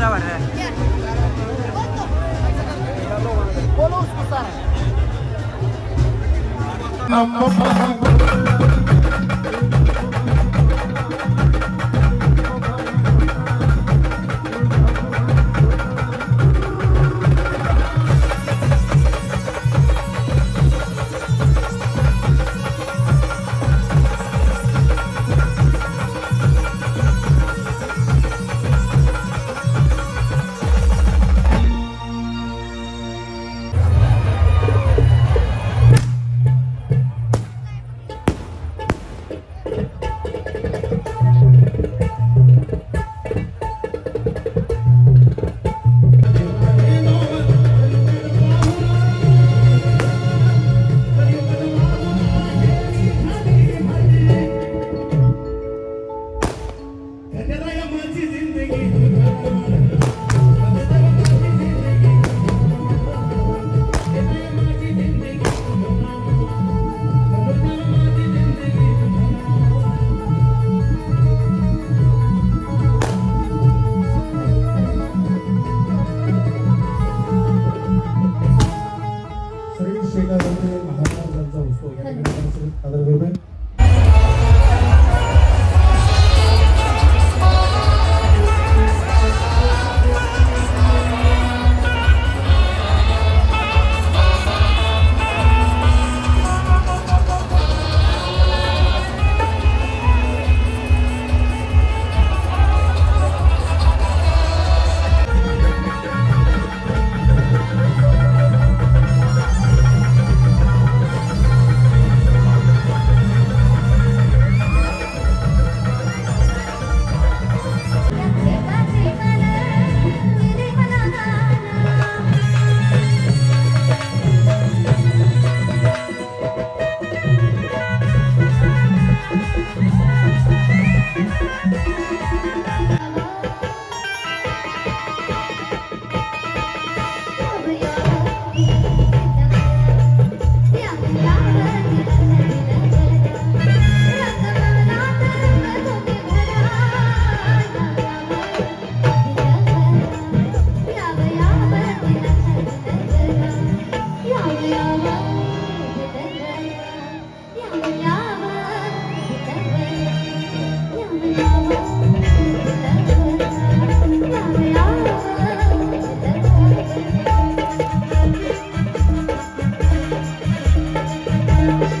Driver है बोलो उसको सारा Thank you.